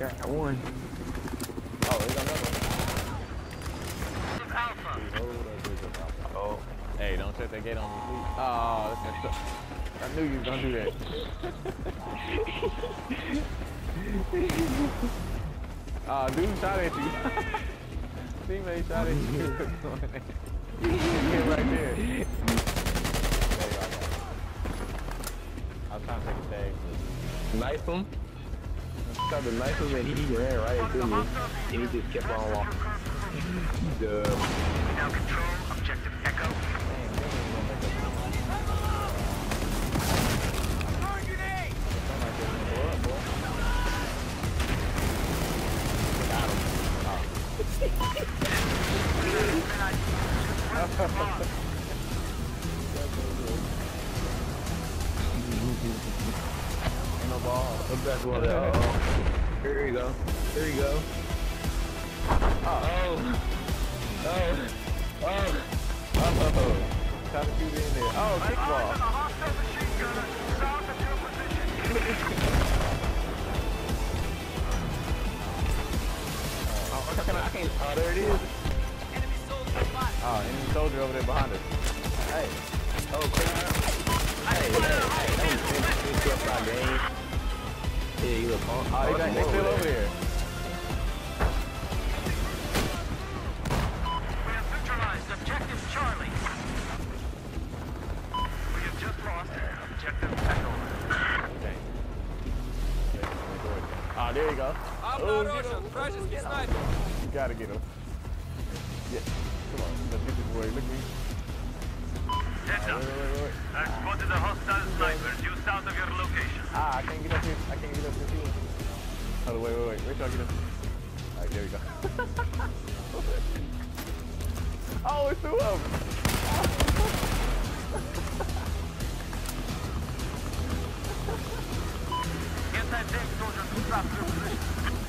Got one. Oh, there's another one. Alpha. Oh. Hey, don't shut that gate on me, please. Oh, that's messed up. I knew you was gonna do that. oh, dude shot at you. Teammate shot at you. Hit right there. There you go, I got. I was trying to take a tag. Knife him. Tried to knife and he ran right into me. And he just kept on walking. Duh. Now control objective Echo. Dang, they no ball. Back one. Oh. Here you go. Here you go. Oh. Oh. Oh. Oh, try to shoot in there. Oh, I'm on to the kickball. hostile machine gunner south of your position. Oh, I can't. I can't. Oh, there it is. Enemy soldier. Oh, enemy soldier over there behind us. Hey, Oh, don't Yeah, you look on. oh, still over there. We have neutralized objective Charlie. We have just lost objective Echo. Okay. Ah, there you go. Oh, get him. You gotta get him. Yeah. Come on, let's get this boy. Look at me. Heads Wait, wait, wait, can't get up here. I can't get up here. too. Hold on, oh, wait, wait, wait. Wait till I get up. Alright, there we go. oh, it's two of them. Anti-tank soldiers drop your position.